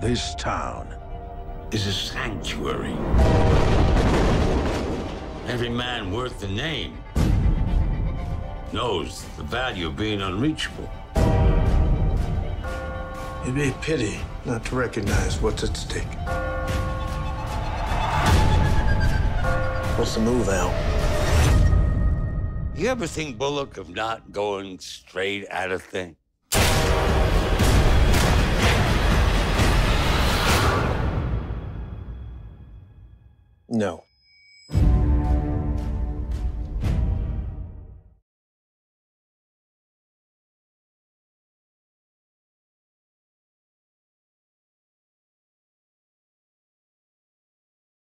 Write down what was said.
This town is a sanctuary. Every man worth the name knows the value of being unreachable. It'd be a pity not to recognize what's at stake. What's the move, Al? You ever think Bullock of not going straight at a thing? No.